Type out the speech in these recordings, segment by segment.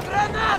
Граната!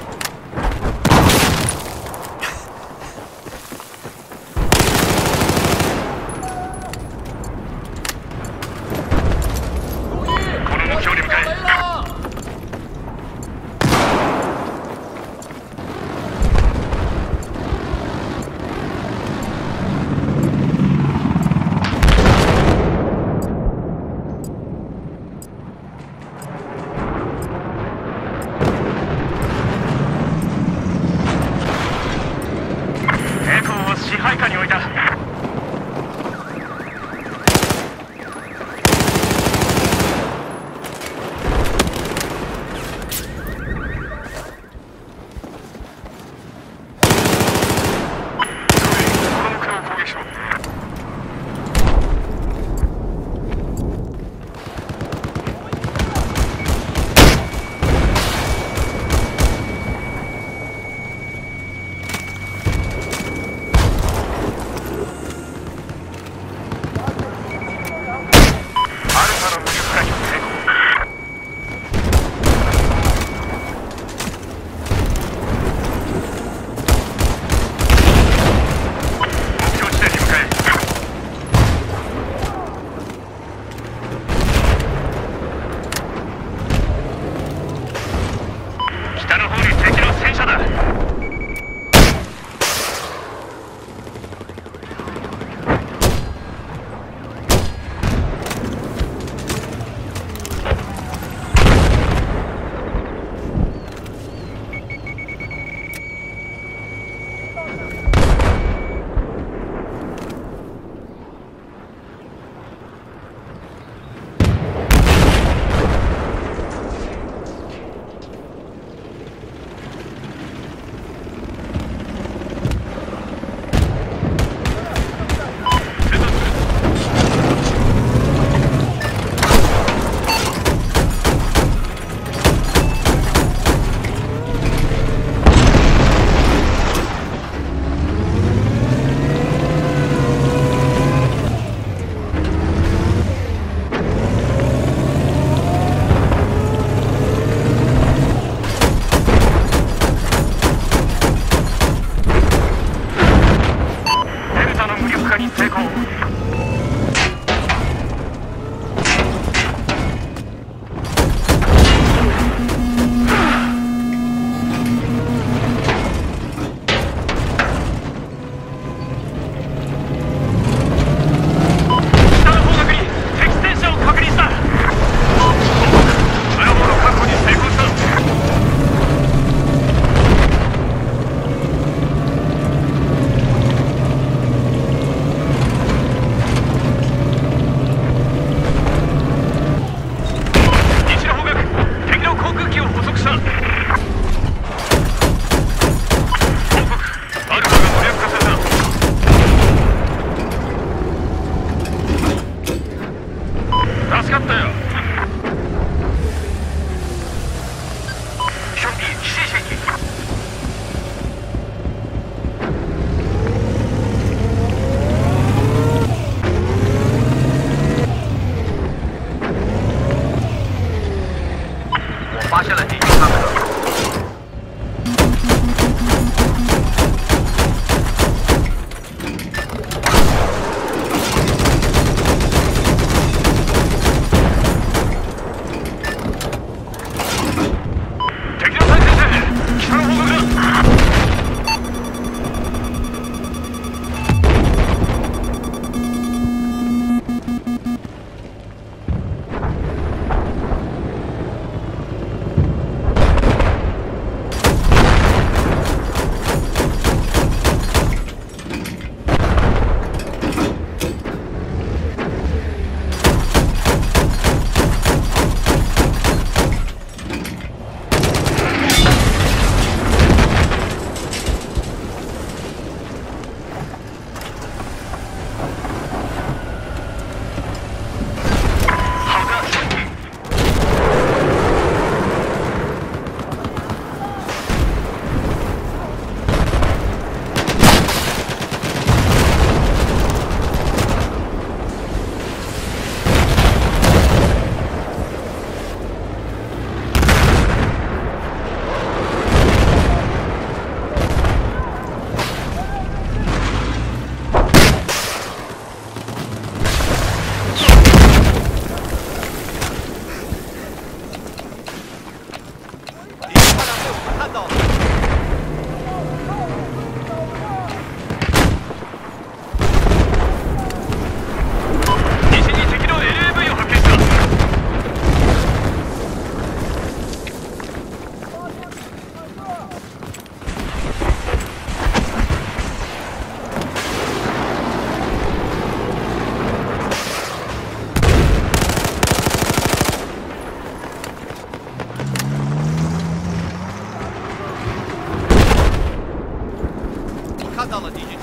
30. かったよ。到了敌军